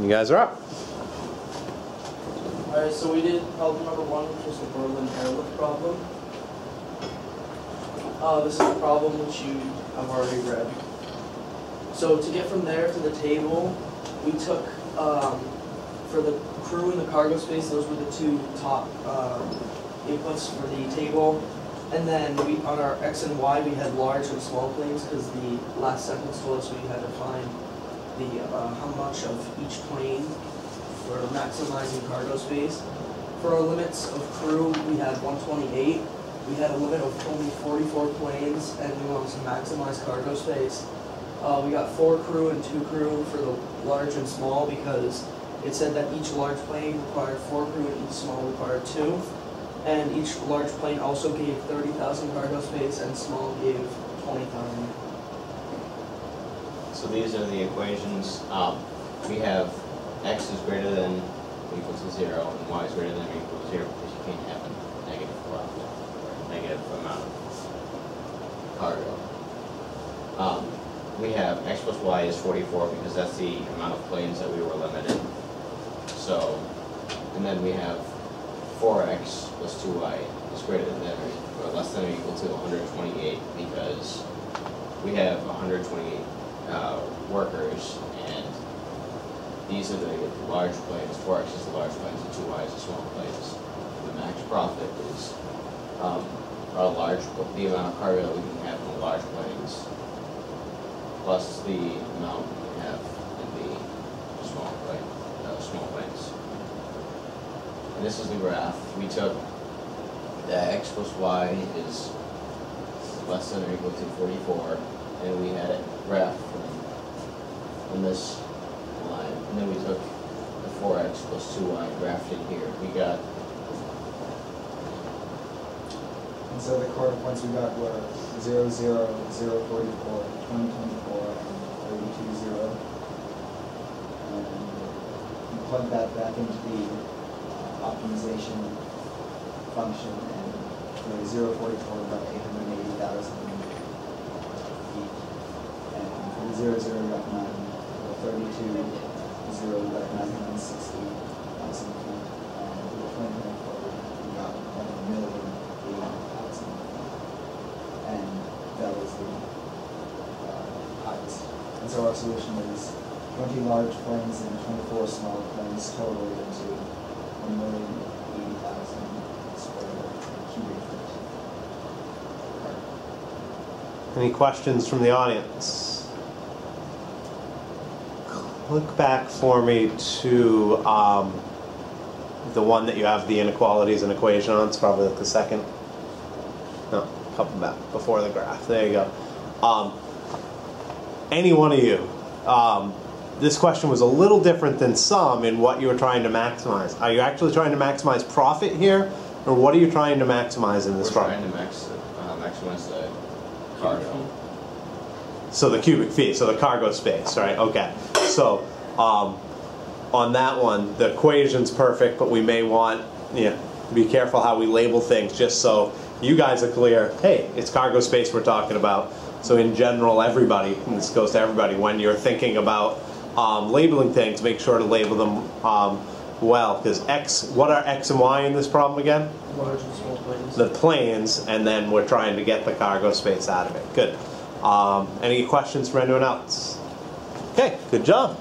You guys are up. Alright, so we did problem number one, which was the Berlin airlift problem. Uh, this is a problem which you have already read. So to get from there to the table, we took, um, for the crew and the cargo space, those were the two top, uh, inputs for the table. And then we, on our X and Y, we had large and small planes, because the last sentence told us we had to find the, uh, how much of each plane for maximizing cargo space. For our limits of crew, we had one twenty-eight. We had a limit of only forty-four planes, and we wanted to maximize cargo space. Uh, we got four crew and two crew for the large and small because it said that each large plane required four crew and each small required two. And each large plane also gave thirty thousand cargo space and small gave twenty thousand. So these are the equations. Um, we have x is greater than or equal to zero, and y is greater than or equal to zero, because you can't have a negative profit, or negative amount of cargo. Um, we have x plus y is forty-four, because that's the amount of planes that we were limited. So, and then we have four x plus two y is greater than or, or less than or equal to one hundred twenty-eight, because we have one hundred twenty-eight uh, workers, and these are the large planes, four X is the large planes, and two Y is the small planes. The max profit is, um, our large, the amount of cargo that we can have in the large planes, plus the amount we have in the small plane, uh, small planes. And this is the graph, we took the X plus Y is less than or equal to forty-four, and we had it ref on this line. And then we took the 4x plus 2y grafted here. We got. And so the corner points we got were 0, 0, 0, 44, 20, 24, and 32, 0. And we plug that back into the uh, optimization function and you know, 0, 44, about 880,000. 0, 0, left 9, 32, 0, 960, and we were forward. We got like a million beyond Allison And that was the uh, highest. And so our solution is 20 large planes and 24 small planes total into 1 million. 80,000 square cubic feet. Any questions from the audience? Click back for me to um, the one that you have the inequalities and equation on. It's probably like the second. No, a couple back before the graph. There you go. Um, any one of you. Um, this question was a little different than some in what you were trying to maximize. Are you actually trying to maximize profit here, or what are you trying to maximize in this we're this problem? trying to max, uh, maximize the cargo. So the cubic feet, so the cargo space, right? Okay. So um, on that one, the equation's perfect, but we may want, yeah, be careful how we label things just so you guys are clear. Hey, it's cargo space we're talking about. So in general, everybody, and this goes to everybody, when you're thinking about um, labeling things, make sure to label them um, well. Because X, what are X and Y in this problem again? Large and small planes. the planes, and then we're trying to get the cargo space out of it. Good. Um, any questions for anyone else? Okay, good job.